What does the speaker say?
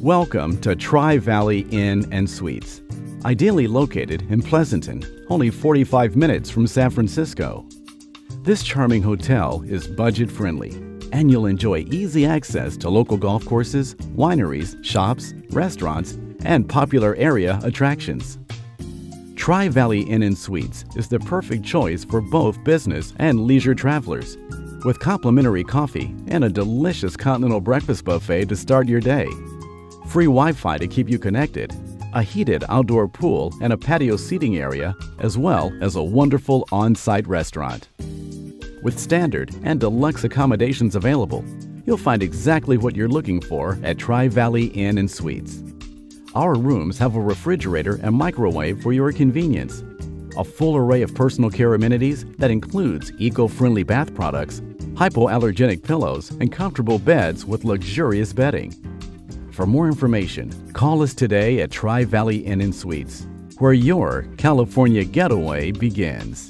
Welcome to Tri Valley Inn and Suites, ideally located in Pleasanton, only 45 minutes from San Francisco. This charming hotel is budget friendly, and you'll enjoy easy access to local golf courses, wineries, shops, restaurants, and popular area attractions. Tri Valley Inn and Suites is the perfect choice for both business and leisure travelers, with complimentary coffee and a delicious continental breakfast buffet to start your day free Wi Fi to keep you connected, a heated outdoor pool and a patio seating area, as well as a wonderful on site restaurant. With standard and deluxe accommodations available, you'll find exactly what you're looking for at Tri Valley Inn and Suites. Our rooms have a refrigerator and microwave for your convenience, a full array of personal care amenities that includes eco friendly bath products, hypoallergenic pillows, and comfortable beds with luxurious bedding. For more information, call us today at Tri Valley Inn and Suites, where your California getaway begins.